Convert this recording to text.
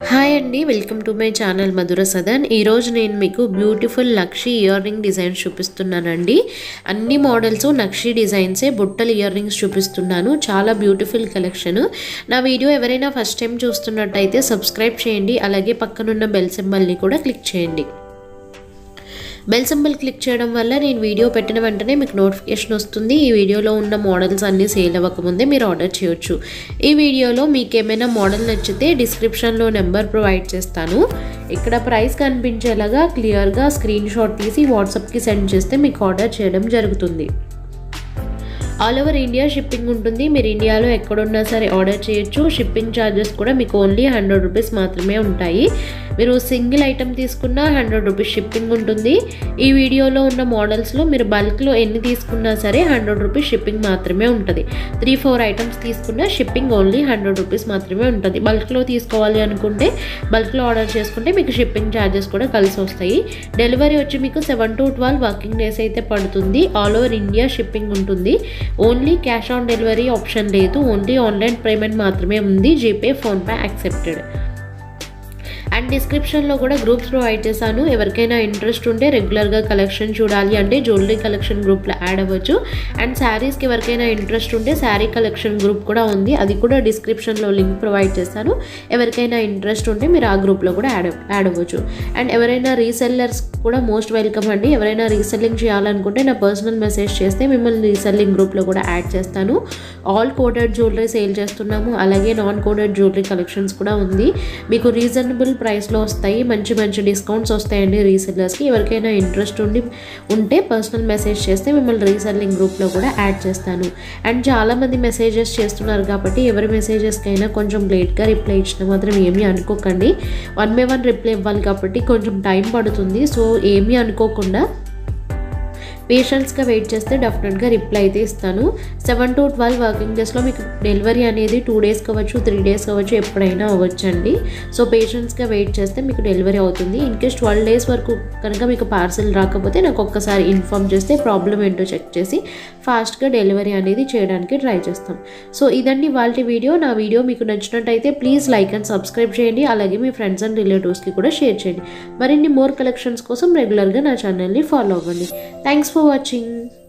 Hi అండి welcome to my channel Madhura Sadan. ఈరోజు నేను మీకు బ్యూటిఫుల్ నక్షి ఇయర్ రింగ్ డిజైన్స్ చూపిస్తున్నానండి. అన్ని మోడల్స్ నక్షి డిజైన్సే బుట్టలు ఇయర్ రింగ్స్ చూపిస్తున్నాను. చాలా బ్యూటిఫుల్ కలెక్షన్. నా వీడియో ఎవరైనా ఫస్ట్ టైం చూస్తున్నట్టయితే సబ్స్క్రైబ్ చేయండి. అలాగే పక్కనున్న బెల్ సింబల్ని కూడా క్లిక్ చేయండి. బెల్ సింబల్ క్లిక్ చేయడం వల్ల నేను వీడియో పెట్టిన వెంటనే మీకు నోటిఫికేషన్ వస్తుంది. ఈ వీడియోలో ఉన్న మోడల్స్ అన్నీ సేల్ అవ్వకముందే మీరు ఆర్డర్ చేయొచ్చు. ఈ వీడియోలో మీకు ఏమైనా మోడల్ నచ్చితే డిస్క్రిప్షన్లో నెంబర్ ప్రొవైడ్ చేస్తాను. ఇక్కడ ప్రైస్ కనిపించేలాగా క్లియర్గా స్క్రీన్ షాట్ తీసి వాట్సాప్కి సెండ్ చేస్తే మీకు ఆర్డర్ చేయడం జరుగుతుంది. ఆల్ ఓవర్ ఇండియా షిప్పింగ్ ఉంటుంది. మీరు ఇండియాలో ఎక్కడున్నా సరే ఆర్డర్ చేయొచ్చు. షిప్పింగ్ ఛార్జెస్ కూడా మీకు ఓన్లీ హండ్రెడ్ రూపీస్ మాత్రమే ఉంటాయి. మీరు సింగిల్ ఐటెం తీసుకున్నా హండ్రెడ్ రూపీస్ షిప్పింగ్ ఉంటుంది. ఈ వీడియోలో ఉన్న మోడల్స్లో మీరు బల్క్లో ఎన్ని తీసుకున్నా సరే హండ్రెడ్ రూపీస్ షిప్పింగ్ మాత్రమే ఉంటుంది. త్రీ ఫోర్ ఐటమ్స్ తీసుకున్నా షిప్పింగ్ ఓన్లీ హండ్రెడ్ రూపీస్ మాత్రమే ఉంటుంది. బల్క్లో తీసుకోవాలి అనుకుంటే బల్క్లో ఆర్డర్ చేసుకుంటే మీకు షిప్పింగ్ ఛార్జెస్ కూడా కలిసి వస్తాయి. డెలివరీ వచ్చి మీకు seven to twelve working days అయితే పడుతుంది. ఆల్ ఓవర్ ఇండియా షిప్పింగ్ ఉంటుంది. Only cash on delivery option లేదు ఓన్లీ ఆన్లైన్ పేమెంట్ మాత్రమే ఉంది జీపే ఫోన్పే యాక్సెప్టెడ్. అండ్ డిస్క్రిప్షన్లో కూడా గ్రూప్స్ ప్రొవైడ్ చేశాను. ఎవరికైనా ఇంట్రెస్ట్ ఉంటే రెగ్యులర్గా కలెక్షన్ చూడాలి అంటే జ్యువెలరీ కలెక్షన్ గ్రూప్లో యాడ్ అవ్వచ్చు. అండ్ శారీస్కి ఎవరికైనా ఇంట్రెస్ట్ ఉంటే శారీ కలెక్షన్ గ్రూప్ కూడా ఉంది. అది కూడా డిస్క్రిప్షన్లో లింక్ ప్రొవైడ్ చేస్తాను ఎవరికైనా ఇంట్రెస్ట్ ఉంటే మీరు ఆ గ్రూప్లో కూడా యాడ్ యాడ్ అవ్వచ్చు. అండ్ ఎవరైనా రీసెల్లర్స్ కూడా మోస్ట్ వెల్కమ్ అండి. ఎవరైనా రీసెల్లింగ్ చేయాలనుకుంటే నా పర్సనల్ మెసేజ్ చేస్తే మిమ్మల్ని రీసెల్లింగ్ గ్రూప్లో కూడా యాడ్ చేస్తాను. ఆల్ కోడెడ్ జ్యువెలరీ సేల్ చేస్తున్నాము. అలాగే నాన్ కోడెడ్ జ్యువెలరీ కలెక్షన్స్ కూడా ఉంది. మీకు రీజనబుల్ ప్రైస్లో వస్తాయి. మంచి మంచి డిస్కౌంట్స్ వస్తాయండి రీసెల్లర్స్కి. ఎవరికైనా ఇంట్రెస్ట్ ఉండి ఉంటే పర్సనల్ మెసేజ్ చేస్తే మిమ్మల్ని రీసెల్లింగ్ గ్రూప్లో కూడా యాడ్ చేస్తాను. అండ్ చాలామంది మెసేజెస్ చేస్తున్నారు కాబట్టి ఎవరి మెసేజెస్కైనా కొంచెం లేట్గా రిప్లై ఇచ్చిన మాత్రం ఏమీ అనుకోకండి. వన్ బై వన్ రిప్లై ఇవ్వాలి కాబట్టి కొంచెం టైం పడుతుంది. సో ఏమీ అనుకోకుండా పేషెంట్స్గా వెయిట్ చేస్తే డెఫినెట్గా రిప్లై అయితే ఇస్తాను. సెవెన్ టు ట్వెల్వ్ వర్కింగ్ డేస్లో మీకు డెలివరీ అనేది టూ డేస్ కావచ్చు త్రీ డేస్ కావచ్చు ఎప్పుడైనా అవ్వచ్చండి. సో పేషెంట్స్గా వెయిట్ చేస్తే మీకు డెలివరీ అవుతుంది. ఇన్ కేస్ ట్వెల్వ్ డేస్ వరకు కనుక మీకు పార్సిల్ రాకపోతే నాకు ఒక్కసారి ఇన్ఫామ్ చేస్తే ప్రాబ్లం ఏంటో చెక్ చేసి ఫాస్ట్గా డెలివరీ అనేది చేయడానికి ట్రై చేస్తాం. సో ఇదండి వాళ్ళ వీడియో. నా వీడియో మీకు నచ్చినట్టయితే ప్లీజ్ లైక్ అండ్ సబ్స్క్రైబ్ చేయండి. అలాగే మీ ఫ్రెండ్స్ అండ్ రిలేటివ్స్కి కూడా షేర్ చేయండి. మరిన్ని మోర్ కలెక్షన్స్ కోసం రెగ్యులర్గా నా ఛానల్ని ఫాలో అవ్వండి. Thanks for for watching.